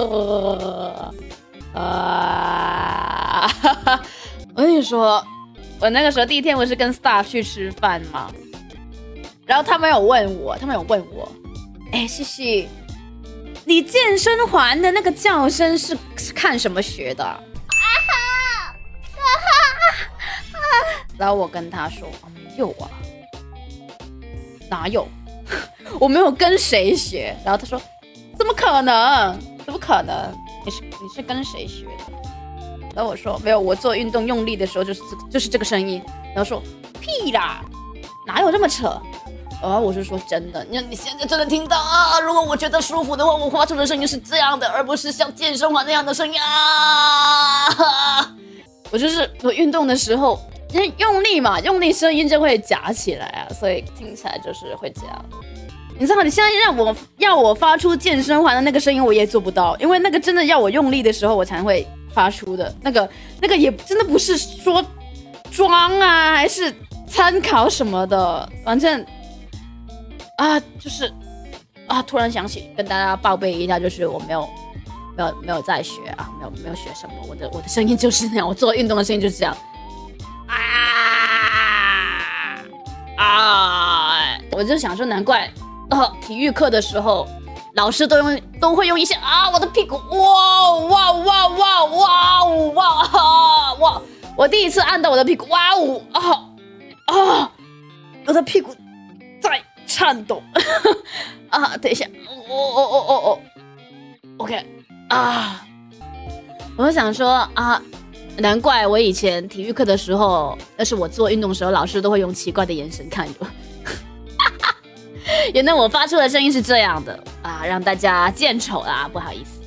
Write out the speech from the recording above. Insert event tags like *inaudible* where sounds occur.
*laughs* 呃啊！*laughs* 我跟你说，我那个时候第一天我是跟 staff 去吃饭嘛，然后他们有问我，他们有问我，哎，西西，你健身环的那个叫声是是看什么学的？啊哈！然后我跟他说，没有啊，哪有？*laughs* 我没有跟谁学。然后他说，怎么可能？怎么可能？你是你是跟谁学的？然后我说没有，我做运动用力的时候就是这就是这个声音。然后说屁啦，哪有这么扯？然后我是说真的，你你现在真的听到啊？如果我觉得舒服的话，我发出的声音是这样的，而不是像健身环那样的声音啊。我就是我运动的时候，因为用力嘛，用力声音就会夹起来啊，所以听起来就是会这样。你知道吗，你现在让我要我发出健身环的那个声音，我也做不到，因为那个真的要我用力的时候，我才会发出的。那个那个也真的不是说装啊，还是参考什么的，反正啊，就是啊，突然想起跟大家报备一下，就是我没有没有没有在学啊，没有没有学什么，我的我的声音就是那样，我做运动的声音就是这样啊啊，我就想说，难怪。呃，体育课的时候，老师都用都会用一些啊，我的屁股，哇哇哇哇哇哇哇！我第一次按到我的屁股，哇呜啊啊！我的屁股在颤抖 *laughs* 啊！等一下，哦哦哦哦哦，OK 啊！我想说啊，难怪我以前体育课的时候，那是我做运动时候，老师都会用奇怪的眼神看我。*laughs* 原来我发出的声音是这样的啊，让大家见丑啦，不好意思。